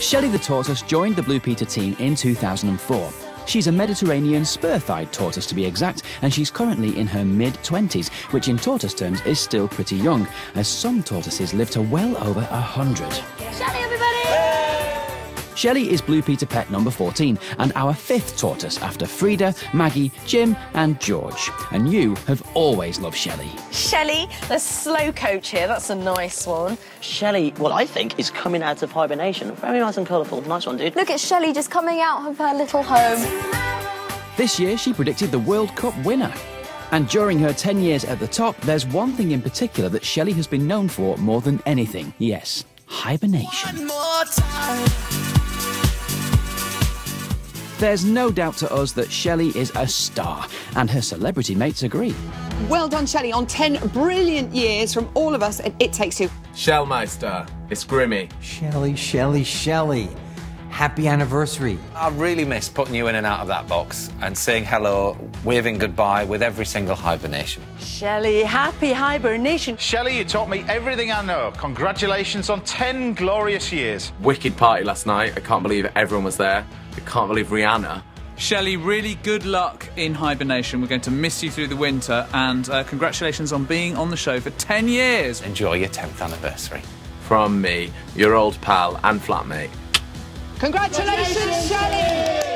Shelley the tortoise joined the Blue Peter team in 2004. She's a Mediterranean spur-thighed tortoise to be exact, and she's currently in her mid-20s, which in tortoise terms is still pretty young, as some tortoises live to well over a hundred. Shelley, everybody! Shelley is Blue Peter pet number 14 and our fifth tortoise after Freda, Maggie, Jim, and George. And you have always loved Shelley. Shelley, the slow coach here. That's a nice one. Shelley, well, I think, is coming out of hibernation. Very nice and colourful. Nice one, dude. Look at Shelley just coming out of her little home. This year, she predicted the World Cup winner. And during her 10 years at the top, there's one thing in particular that Shelley has been known for more than anything. Yes, hibernation. There's no doubt to us that Shelley is a star, and her celebrity mates agree. Well done, Shelley, on 10 brilliant years from all of us at It Takes Two. Shellmeister, it's Grimmy. Shelley, Shelley, Shelley. Happy anniversary. I really miss putting you in and out of that box and saying hello, waving goodbye with every single hibernation. Shelley, happy hibernation. Shelley, you taught me everything I know. Congratulations on 10 glorious years. Wicked party last night. I can't believe everyone was there. I can't believe Rihanna. Shelley, really good luck in hibernation. We're going to miss you through the winter, and uh, congratulations on being on the show for 10 years. Enjoy your 10th anniversary. From me, your old pal and flatmate. Congratulations, Shelley!